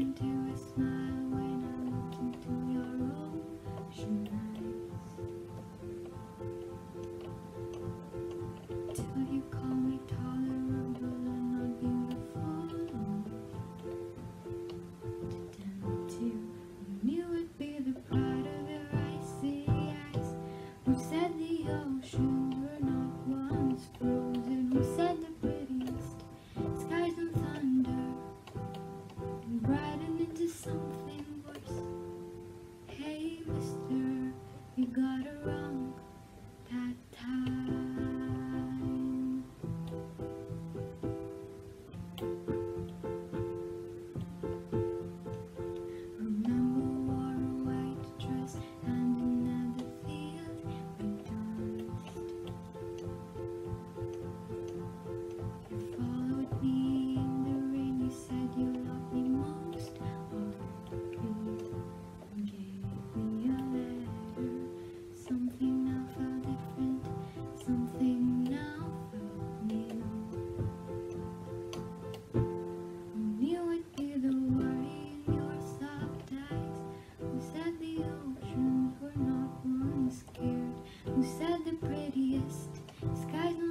into a smile when I look into your ocean eyes. You call me tolerable and not beautiful. You, knew it'd be the pride of your icy eyes. Who said the ocean were not once frozen? Who said the something. prettiest skies.